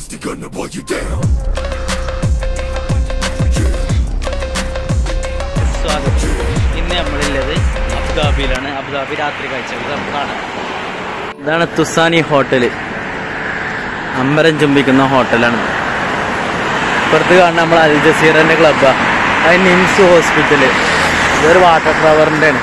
Bust the gonna to you down. സ്വാഗതം ഇന്ന് നമ്മളുള്ളത് അബുദാബിയിലാണ്. അബുദാബി രാത്രി കാഴ്ചകൾ നമുക്ക് ഇതാണ് തുസാനി ഹോട്ടൽ അമ്പരം ചുംബിക്കുന്ന ഹോട്ടലാണ്. ഇപ്പുറത്ത് കാണുന്ന നമ്മൾ അൽ ജസീറിന്റെ ക്ലബ്ബാണ് അത് നിംസ് ഹോസ്പിറ്റൽ. ഇതൊരു വാട്ടർ ടവറിന്റെ ആണ്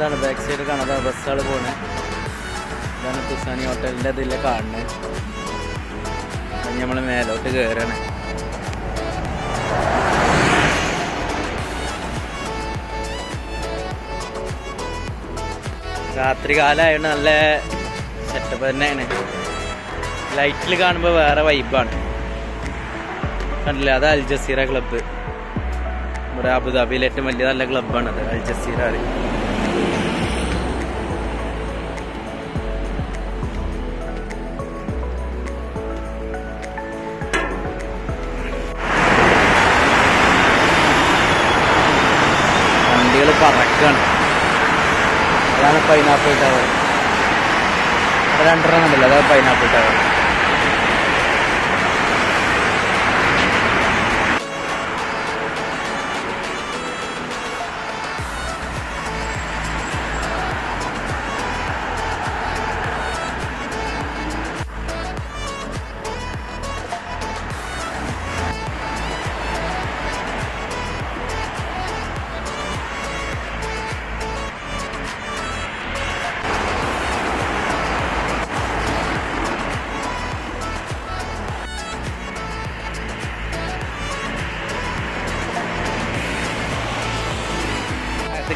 നമ്മളിതാണ് ബാക്ക് സൈഡ് കാണാതെ ബസ്സുകൾ പോണേ. ഇതാണ് തുസാനി ഹോട്ടലിന്റെ കാണുന്നത് അത് നമ്മൾ മേലോട്ട് കയറാണ് രാത്രി കാലമായതുകൊണ്ട് നല്ല സെറ്റപ്പ് തന്നെയാണ്. ലൈറ്റിൽ കാണുമ്പോൾ വേറെ വൈബാണ് കണ്ടില്ല? അത് അൽ ജസീറ ക്ലബ്ബ് നമ്മുടെ അബുദാബിയിലെ ഏറ്റവും വലിയ നല്ല ക്ലബ്ബാണ് അത് അൽ ജസീറ അറിയും പറക്കാണ്. അതാണ് പൈനാപ്പിൾ ടവർ രണ്ടെണ്ണം ഉണ്ടല്ലോ അതാണ് പൈനാപ്പിൾ ടവർ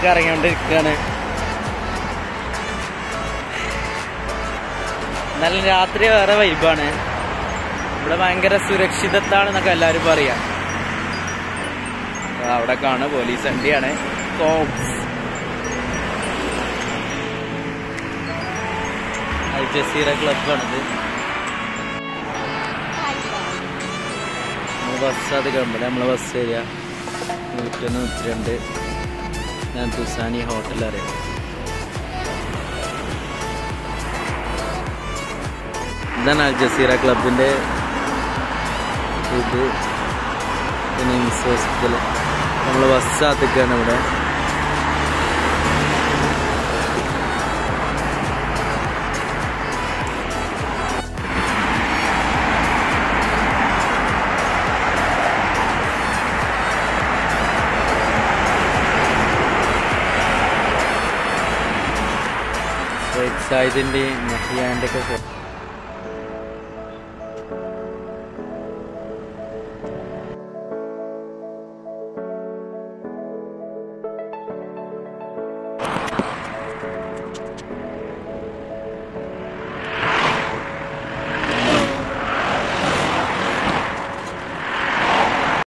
ഇതൊക്കെ ഇറങ്ങിക്കൊണ്ടിരിക്കുകയാണ്. നല്ല രാത്രി വേറെ വൈബാണ്. ഇവിടെ ഭയങ്കര സുരക്ഷിതത്താണെന്നൊക്കെ എല്ലാവരും പറയാം. അവിടെ കാണ പോലീസ് വണ്ടിയാണ്. കോപ്സ് ജസീറ ക്ലബാണിത് ബസ് അത് കമ്പനി നമ്മളെ ബസ് ഏരിയ നൂറ്റൊന്ന് നൂറ്റിരണ്ട്. ഞാൻ തുസാനി ഹോട്ടൽ അറിയാം. ഇതാണ് അൽ ജസീറ ക്ലബിന്റെ ഇത്. ഇൻസ് ഹോസ്പിറ്റൽ നമ്മൾ ബസ് അകത്തേക്കാണ് ഇവിടെ. സായിദിന്റെയും ഒക്കെ